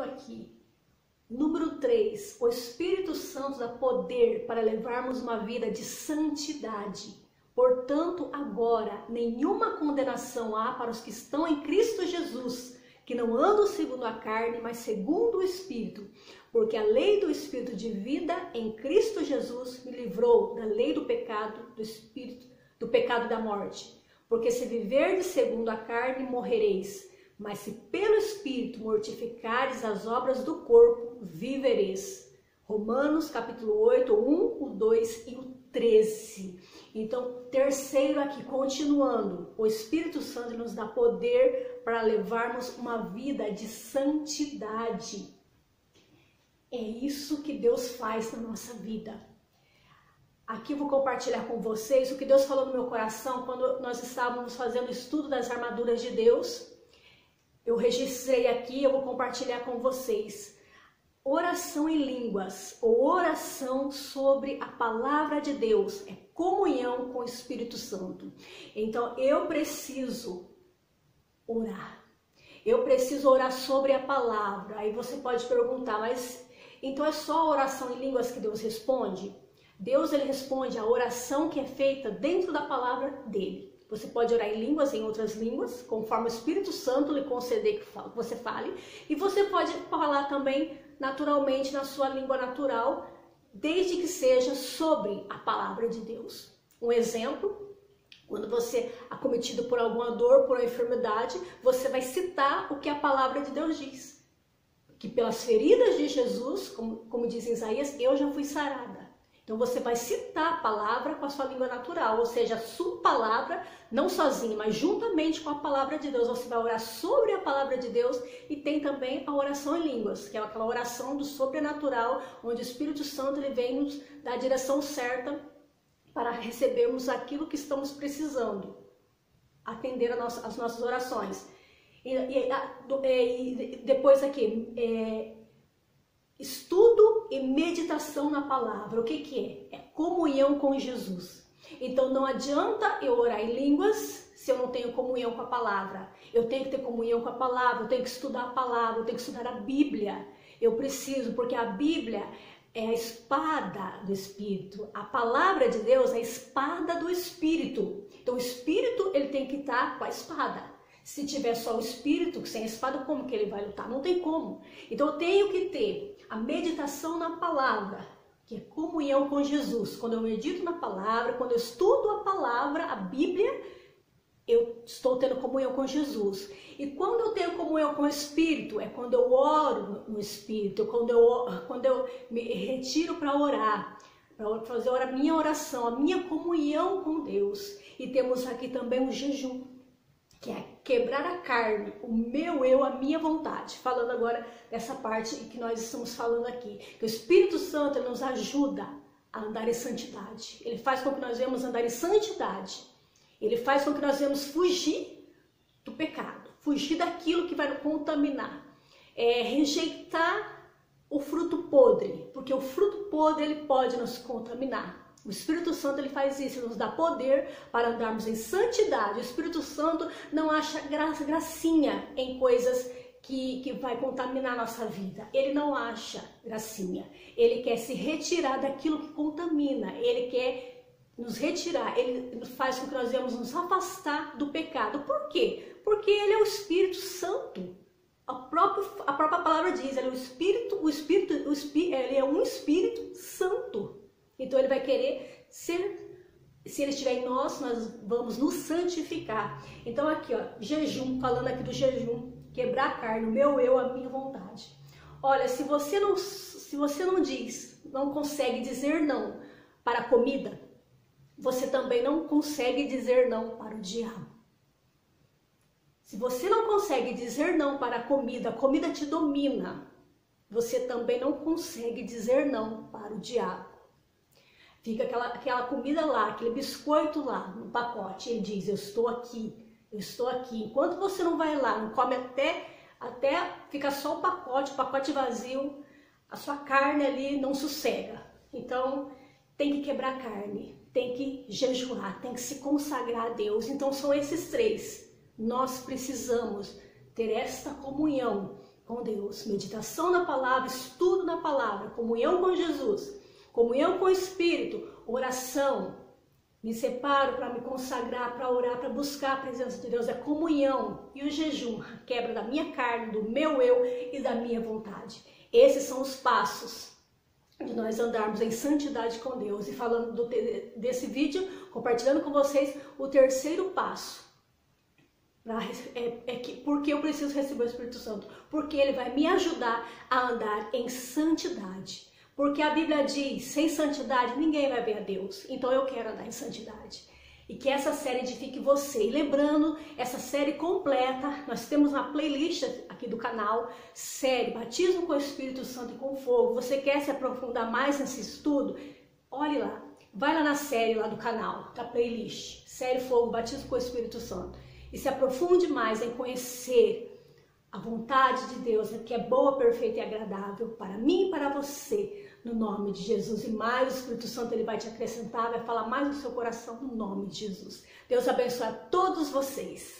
falando aqui. Número 3, o Espírito Santo dá poder para levarmos uma vida de santidade. Portanto, agora nenhuma condenação há para os que estão em Cristo Jesus, que não andam segundo a carne, mas segundo o Espírito. Porque a lei do Espírito de vida em Cristo Jesus me livrou da lei do pecado, do Espírito, do pecado da morte. Porque se viverdes segundo a carne, morrereis. Mas se pelo Espírito mortificares as obras do corpo, vivereis. Romanos capítulo 8, 1, o 2 e o 13. Então, terceiro aqui, continuando, o Espírito Santo nos dá poder para levarmos uma vida de santidade. É isso que Deus faz na nossa vida. Aqui vou compartilhar com vocês o que Deus falou no meu coração quando nós estávamos fazendo o estudo das armaduras de Deus. Eu registrei aqui, eu vou compartilhar com vocês. Oração em línguas, ou oração sobre a palavra de Deus, é comunhão com o Espírito Santo. Então eu preciso orar. Eu preciso orar sobre a palavra. Aí você pode perguntar, mas então é só a oração em línguas que Deus responde? Deus ele responde a oração que é feita dentro da palavra dele. Você pode orar em línguas, em outras línguas, conforme o Espírito Santo lhe conceder que você fale. E você pode falar também naturalmente na sua língua natural, desde que seja sobre a palavra de Deus. Um exemplo, quando você é acometido por alguma dor, por uma enfermidade, você vai citar o que a palavra de Deus diz. Que pelas feridas de Jesus, como, como diz em Isaías, eu já fui sarada. Então você vai citar a palavra com a sua língua natural, ou seja, a sua palavra, não sozinho, mas juntamente com a palavra de Deus. Você vai orar sobre a palavra de Deus e tem também a oração em línguas, que é aquela oração do sobrenatural, onde o Espírito Santo ele vem nos dar a direção certa para recebermos aquilo que estamos precisando, atender nossa, as nossas orações. E, e, e depois aqui, é, Estudo e meditação na palavra. O que, que é? É comunhão com Jesus. Então não adianta eu orar em línguas se eu não tenho comunhão com a palavra. Eu tenho que ter comunhão com a palavra, eu tenho que estudar a palavra, eu tenho que estudar a Bíblia. Eu preciso, porque a Bíblia é a espada do Espírito. A palavra de Deus é a espada do Espírito. Então o Espírito ele tem que estar com a espada. Se tiver só o Espírito sem a espada, como que ele vai lutar? Não tem como. Então eu tenho que ter a meditação na palavra, que é comunhão com Jesus. Quando eu medito na palavra, quando eu estudo a palavra, a Bíblia, eu estou tendo comunhão com Jesus. E quando eu tenho comunhão com o Espírito, é quando eu oro no Espírito, quando eu, quando eu me retiro para orar, para fazer a minha oração, a minha comunhão com Deus. E temos aqui também o jejum que é quebrar a carne, o meu eu, a minha vontade. Falando agora dessa parte que nós estamos falando aqui, que o Espírito Santo nos ajuda a andar em santidade. Ele faz com que nós venhamos andar em santidade. Ele faz com que nós venhamos fugir do pecado, fugir daquilo que vai nos contaminar, é, rejeitar o fruto podre, porque o fruto podre ele pode nos contaminar. O Espírito Santo ele faz isso, ele nos dá poder para andarmos em santidade. O Espírito Santo não acha graça, gracinha em coisas que, que vai contaminar a nossa vida. Ele não acha gracinha. Ele quer se retirar daquilo que contamina. Ele quer nos retirar. Ele faz com que nós venhamos nos afastar do pecado. Por quê? Porque ele é o Espírito Santo. A própria, a própria palavra diz, ele é o Espírito, o Espírito, o Espírito, ele é um Espírito Santo. Então ele vai querer ser, se ele estiver em nós, nós vamos nos santificar. Então aqui, ó, jejum, falando aqui do jejum, quebrar a carne, o meu eu, a minha vontade. Olha, se você não, se você não diz, não consegue dizer não para a comida, você também não consegue dizer não para o diabo. Se você não consegue dizer não para a comida, a comida te domina, você também não consegue dizer não para o diabo. Fica aquela, aquela comida lá, aquele biscoito lá no pacote. Ele diz: Eu estou aqui, eu estou aqui. Enquanto você não vai lá, não come até, até fica só o pacote, o pacote vazio, a sua carne ali não sossega. Então tem que quebrar carne, tem que jejuar, tem que se consagrar a Deus. Então são esses três. Nós precisamos ter esta comunhão com Deus, meditação na palavra, estudo na palavra, comunhão com Jesus, comunhão com o Espírito, oração. Me separo para me consagrar, para orar, para buscar a presença de Deus, é comunhão e o jejum, a quebra da minha carne, do meu eu e da minha vontade. Esses são os passos de nós andarmos em santidade com Deus. E falando do, desse vídeo, compartilhando com vocês o terceiro passo. Pra, é, é que, porque eu preciso receber o Espírito Santo? Porque ele vai me ajudar a andar em santidade. Porque a Bíblia diz: sem santidade ninguém vai ver a Deus. Então eu quero andar em santidade e que essa série edifique você. E lembrando, essa série completa, nós temos uma playlist aqui do canal, série Batismo com o Espírito Santo e com Fogo. Você quer se aprofundar mais nesse estudo? Olhe lá, vai lá na série lá do canal, da playlist, série Fogo, Batismo com o Espírito Santo. E se aprofunde mais em conhecer a vontade de Deus, que é boa, perfeita e agradável para mim e para você no nome de Jesus. E mais o Espírito Santo ele vai te acrescentar, vai falar mais no seu coração no nome de Jesus. Deus abençoe a todos vocês.